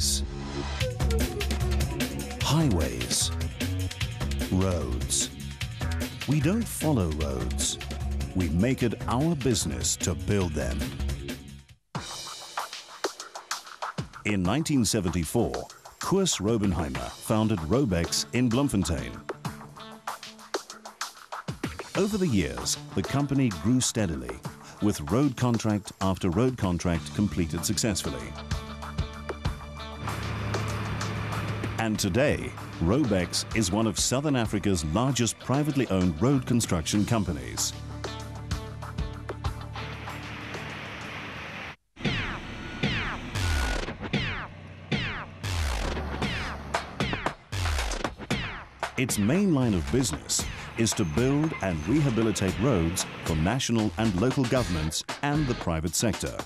freeways, highways, roads. We don't follow roads. We make it our business to build them. In 1974, Koos Raubenheimer founded Raubex in Bloemfontein. Over the years, the company grew steadily, with road contract after road contract completed successfully. And today, Raubex is one of Southern Africa's largest privately owned road construction companies. Its main line of business is to build and rehabilitate roads for national and local governments and the private sector.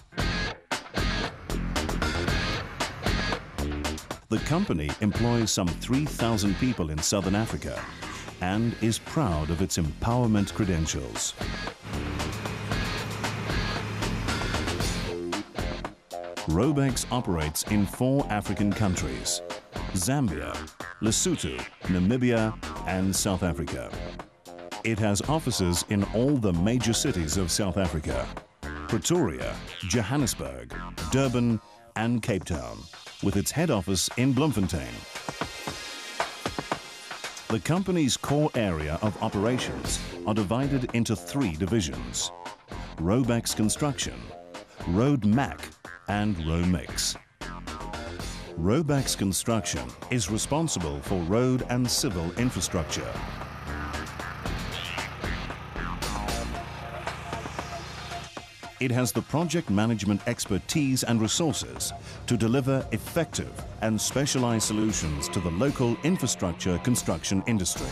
The company employs some 3,000 people in Southern Africa and is proud of its empowerment credentials. Raubex operates in four African countries, Zambia, Lesotho, Namibia and South Africa. It has offices in all the major cities of South Africa, Pretoria, Johannesburg, Durban and Cape Town, with its head office in Bloemfontein. The company's core area of operations are divided into three divisions. Raubex Construction, Road Mac and Raumix. Raubex Construction is responsible for road and civil infrastructure. It has the project management expertise and resources to deliver effective and specialized solutions to the local infrastructure construction industry.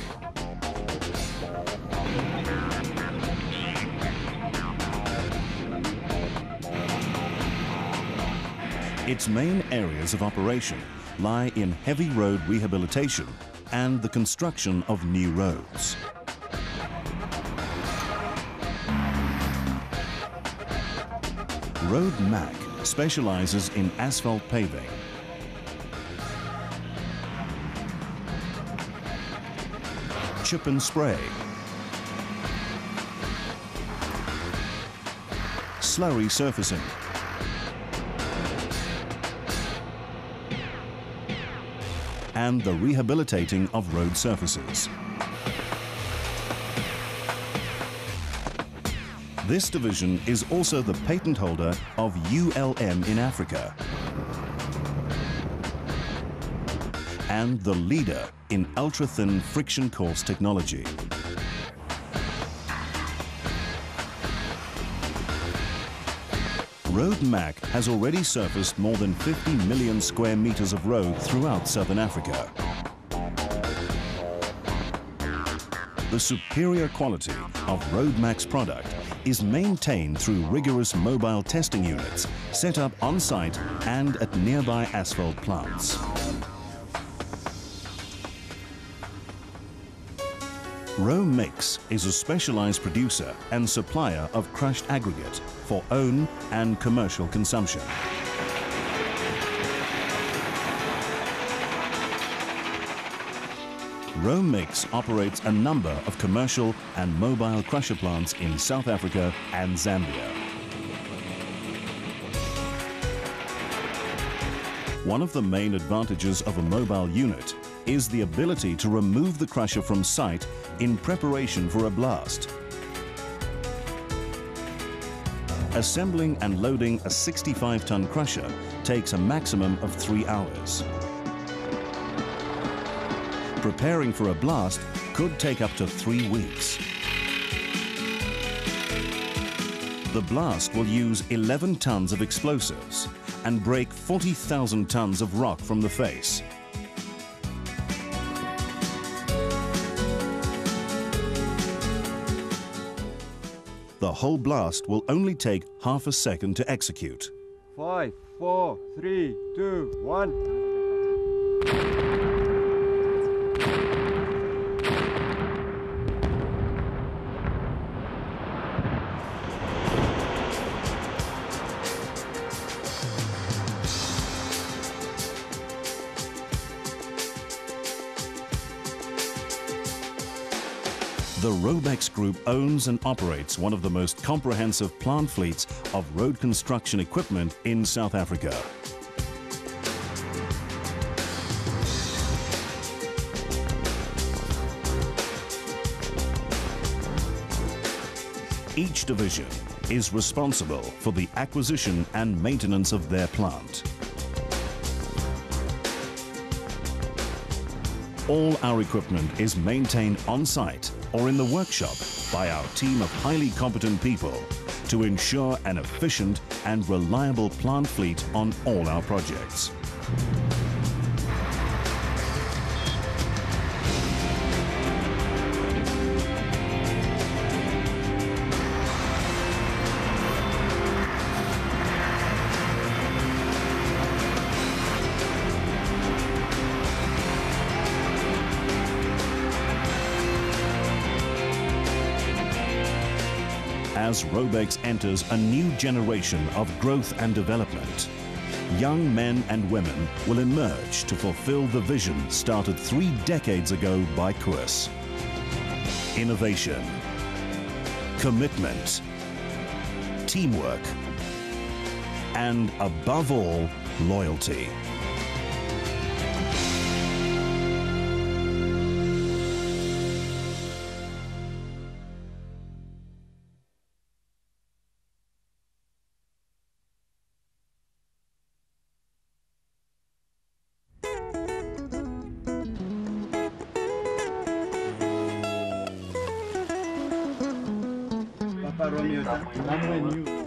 Its main areas of operation lie in heavy road rehabilitation and the construction of new roads. Road Mac specializes in asphalt paving, chip and spray, slurry surfacing, and the rehabilitating of road surfaces. This division is also the patent holder of ULM in Africa and the leader in ultra-thin friction course technology. RoadMac has already surfaced more than 50 million square meters of road throughout southern Africa. The superior quality of RoadMac's product is maintained through rigorous mobile testing units set up on site and at nearby asphalt plants. Raumix is a specialized producer and supplier of crushed aggregate for own and commercial consumption. Raumix operates a number of commercial and mobile crusher plants in South Africa and Zambia. One of the main advantages of a mobile unit is the ability to remove the crusher from site in preparation for a blast. Assembling and loading a 65-ton crusher takes a maximum of three hours. Preparing for a blast could take up to three weeks. The blast will use 11 tons of explosives and break 40,000 tons of rock from the face. The whole blast will only take half a second to execute. Five, four, three, two, one. The Raubex Group owns and operates one of the most comprehensive plant fleets of road construction equipment in South Africa. Each division is responsible for the acquisition and maintenance of their plant. All our equipment is maintained on site or in the workshop by our team of highly competent people to ensure an efficient and reliable plant fleet on all our projects. As Raubex enters a new generation of growth and development. Young men and women will emerge to fulfill the vision started three decades ago by Koos. Innovation, commitment, teamwork, and above all, loyalty. Romeo, when you.